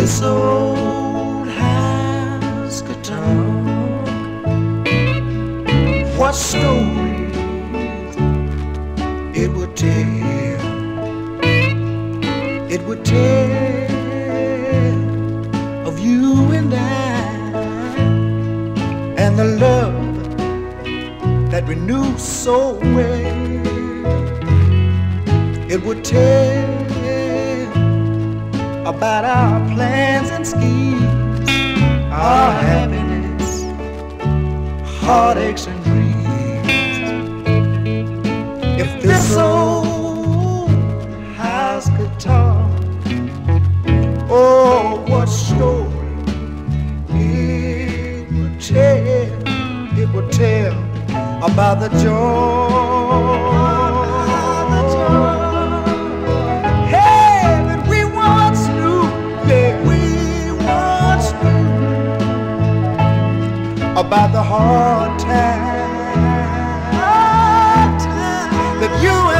This old house could talk. What stories it would tell. It would tell of you and I and the love that we knew so well. It would tell about our plans and schemes, our happiness, heartaches and dreams. if this old house could talk, oh, what story it would tell, it would tell about the joy. About the hard times that you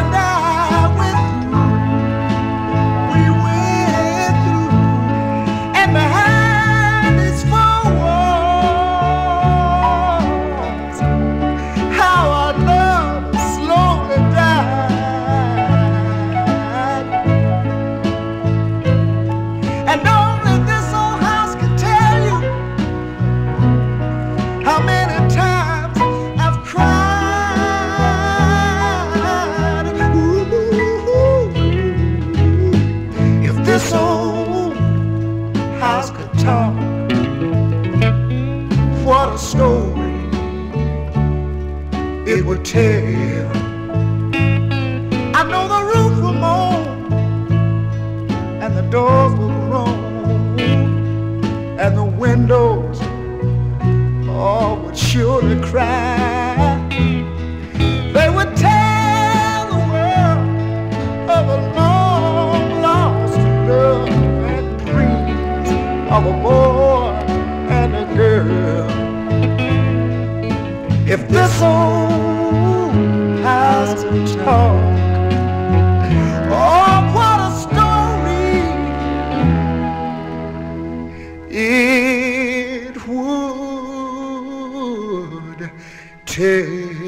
I know the roof will moan and the doors will groan and the windows all would surely cry. They would tell the world of a long lost love and dreams of a boy and a girl. If this old house could talk, oh, what a story it would tell.